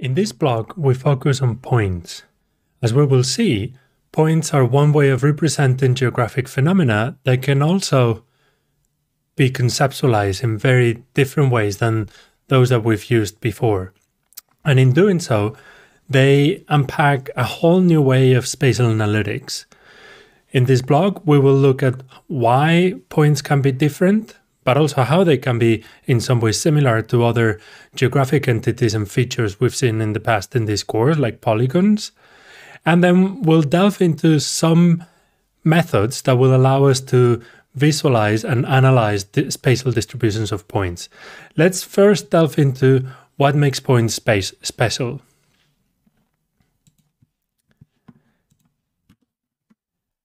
In this blog, we focus on points. As we will see, points are one way of representing geographic phenomena that can also be conceptualized in very different ways than those that we've used before. And in doing so, they unpack a whole new way of spatial analytics. In this blog, we will look at why points can be different, but also how they can be in some way similar to other geographic entities and features we've seen in the past in this course, like polygons. And then we'll delve into some methods that will allow us to visualize and analyze the spatial distributions of points. Let's first delve into what makes points space special.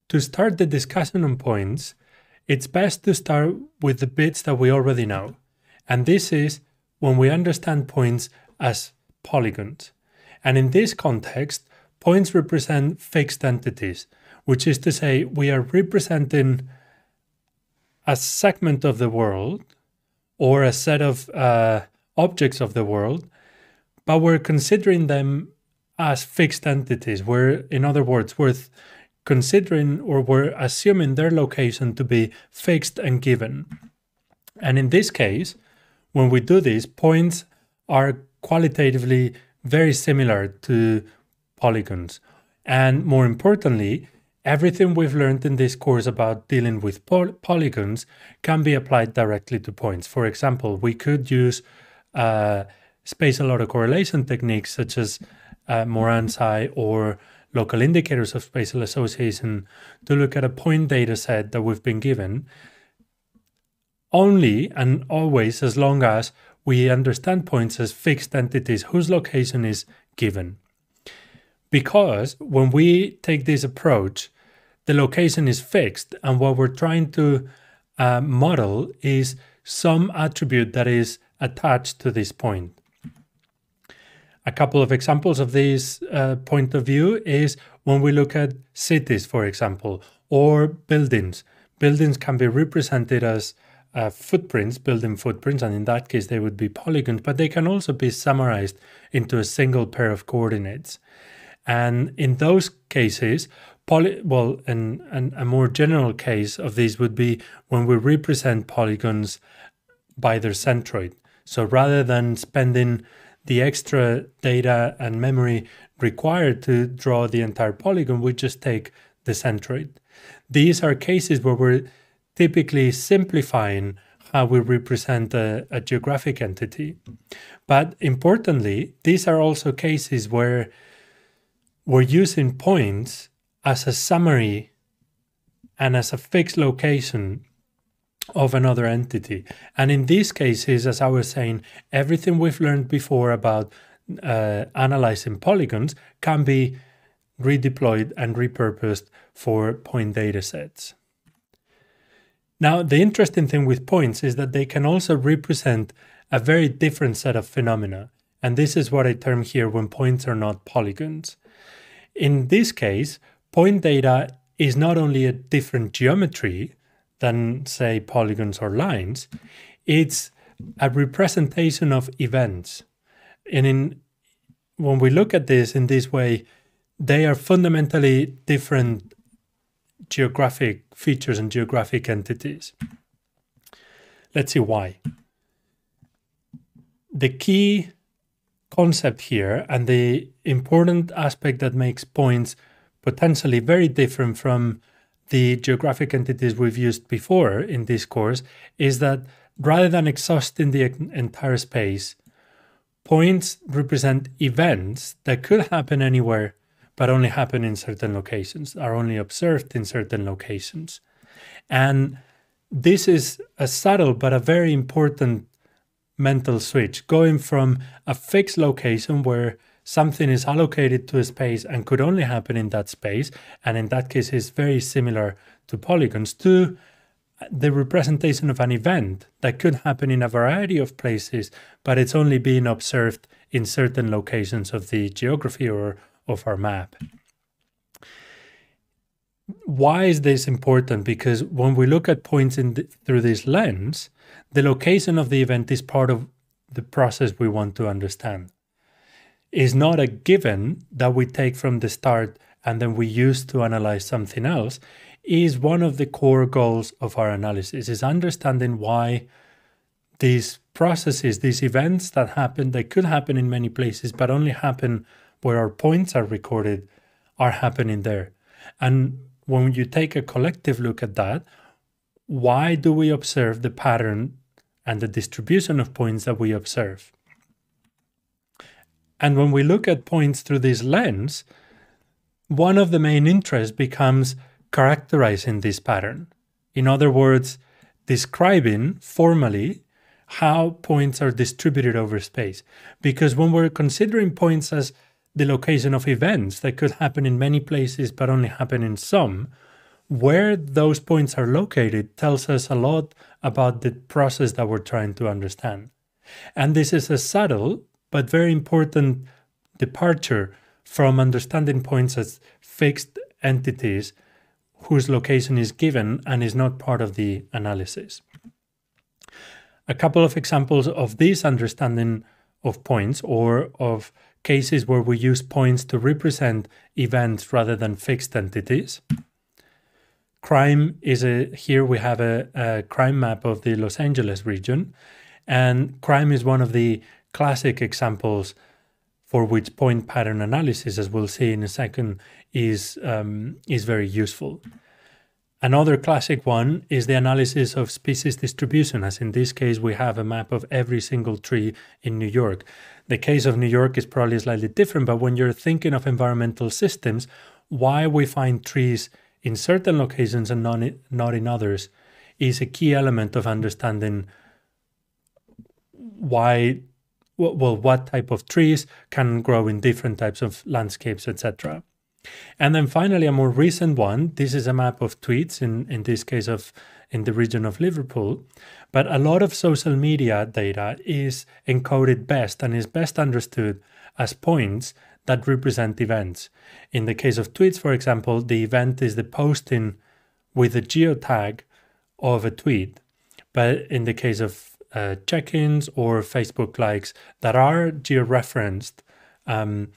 To start the discussion on points, it's best to start with the bits that we already know. And this is when we understand points as polygons. And in this context, points represent fixed entities, which is to say, we are representing a segment of the world or a set of uh, objects of the world, but we're considering them as fixed entities. We're, in other words, we're considering or we're assuming their location to be fixed and given. And in this case, when we do this, points are qualitatively very similar to polygons. And more importantly, everything we've learned in this course about dealing with poly polygons can be applied directly to points. For example, we could use uh, spatial autocorrelation techniques such as uh, Moran's I or local indicators of spatial association to look at a point data set that we've been given only and always as long as we understand points as fixed entities whose location is given. Because when we take this approach, the location is fixed, and what we're trying to uh, model is some attribute that is attached to this point. A couple of examples of this uh, point of view is when we look at cities, for example, or buildings. Buildings can be represented as uh, footprints, building footprints, and in that case they would be polygons, but they can also be summarized into a single pair of coordinates. And in those cases, poly well, and a more general case of these would be when we represent polygons by their centroid. So rather than spending the extra data and memory required to draw the entire polygon, we just take the centroid. These are cases where we're typically simplifying how we represent a, a geographic entity. But importantly, these are also cases where we're using points as a summary and as a fixed location of another entity. And in these cases, as I was saying, everything we've learned before about uh, analyzing polygons can be redeployed and repurposed for point data sets. Now, the interesting thing with points is that they can also represent a very different set of phenomena. And this is what I term here when points are not polygons. In this case, point data is not only a different geometry, than, say, polygons or lines. It's a representation of events. And in when we look at this in this way, they are fundamentally different geographic features and geographic entities. Let's see why. The key concept here and the important aspect that makes points potentially very different from the geographic entities we've used before in this course is that rather than exhausting the entire space, points represent events that could happen anywhere but only happen in certain locations, are only observed in certain locations. And this is a subtle but a very important mental switch, going from a fixed location where something is allocated to a space and could only happen in that space, and in that case is very similar to polygons, to the representation of an event that could happen in a variety of places, but it's only being observed in certain locations of the geography or of our map. Why is this important? Because when we look at points in the, through this lens, the location of the event is part of the process we want to understand is not a given that we take from the start and then we use to analyze something else is one of the core goals of our analysis is understanding why these processes these events that happen they could happen in many places but only happen where our points are recorded are happening there. And when you take a collective look at that why do we observe the pattern and the distribution of points that we observe and when we look at points through this lens, one of the main interests becomes characterizing this pattern. In other words, describing formally how points are distributed over space. Because when we're considering points as the location of events that could happen in many places but only happen in some, where those points are located tells us a lot about the process that we're trying to understand. And this is a subtle but very important departure from understanding points as fixed entities whose location is given and is not part of the analysis. A couple of examples of this understanding of points or of cases where we use points to represent events rather than fixed entities. Crime is a, here we have a, a crime map of the Los Angeles region, and crime is one of the classic examples for which point pattern analysis, as we'll see in a second, is um, is very useful. Another classic one is the analysis of species distribution, as in this case we have a map of every single tree in New York. The case of New York is probably slightly different, but when you're thinking of environmental systems, why we find trees in certain locations and not, not in others is a key element of understanding why well, what type of trees can grow in different types of landscapes, etc. And then finally, a more recent one. This is a map of tweets in, in this case of in the region of Liverpool. But a lot of social media data is encoded best and is best understood as points that represent events. In the case of tweets, for example, the event is the posting with a geotag of a tweet. But in the case of uh, check-ins or Facebook likes that are georeferenced. Um,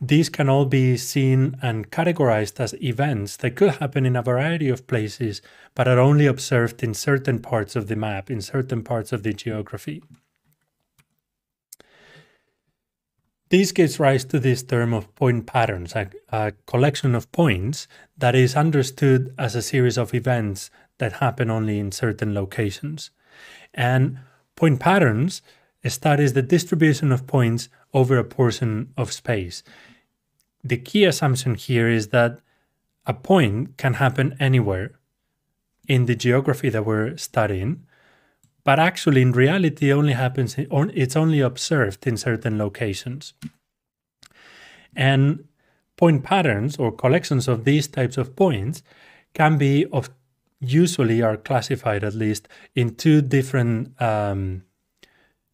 these can all be seen and categorized as events that could happen in a variety of places, but are only observed in certain parts of the map, in certain parts of the geography. This gives rise to this term of point patterns, a, a, collection of points that is understood as a series of events that happen only in certain locations. And Point patterns studies the distribution of points over a portion of space. The key assumption here is that a point can happen anywhere in the geography that we're studying, but actually in reality only happens it's only observed in certain locations. And point patterns or collections of these types of points can be of usually are classified at least in two different um,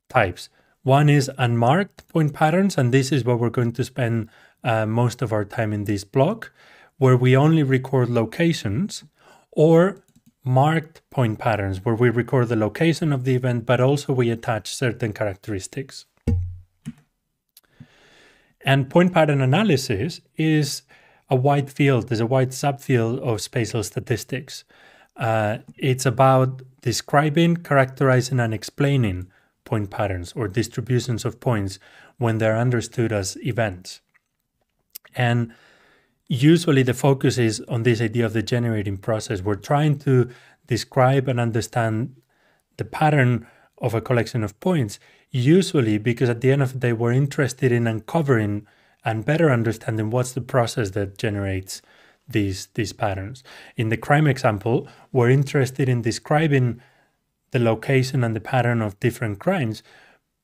types. One is unmarked point patterns, and this is what we're going to spend uh, most of our time in this block, where we only record locations, or marked point patterns, where we record the location of the event, but also we attach certain characteristics. And point pattern analysis is a wide field, there's a wide subfield of spatial statistics. Uh, it's about describing, characterizing, and explaining point patterns or distributions of points when they're understood as events. And usually the focus is on this idea of the generating process. We're trying to describe and understand the pattern of a collection of points, usually because at the end of the day, we're interested in uncovering and better understanding what's the process that generates these these patterns. In the crime example, we're interested in describing the location and the pattern of different crimes,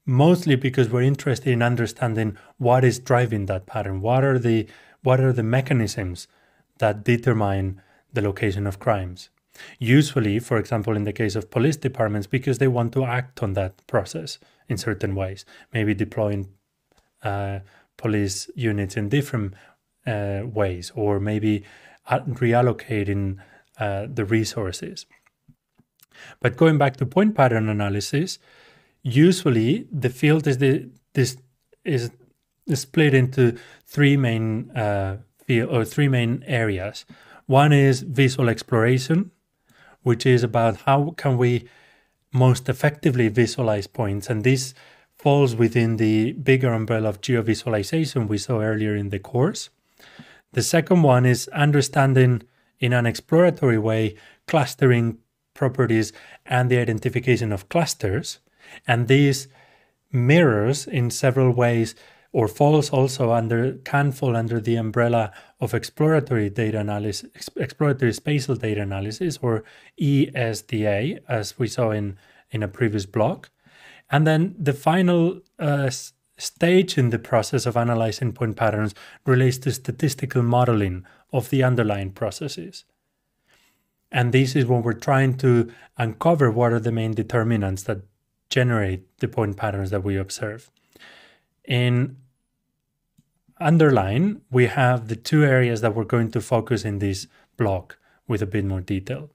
mostly because we're interested in understanding what is driving that pattern. What are the what are the mechanisms that determine the location of crimes? Usually, for example, in the case of police departments, because they want to act on that process in certain ways, maybe deploying uh, police units in different uh, ways, or maybe reallocating uh, the resources. But going back to point pattern analysis, usually the field is the this is split into three main uh, field or three main areas. One is visual exploration, which is about how can we most effectively visualize points, and this falls within the bigger umbrella of geovisualization we saw earlier in the course. The second one is understanding in an exploratory way clustering properties and the identification of clusters. And these mirrors in several ways or falls also under can fall under the umbrella of exploratory data analysis exploratory spatial data analysis or ESDA as we saw in in a previous block and then the final uh, stage in the process of analyzing point patterns relates to statistical modeling of the underlying processes. And this is when we're trying to uncover what are the main determinants that generate the point patterns that we observe. In underline, we have the two areas that we're going to focus in this block with a bit more detail.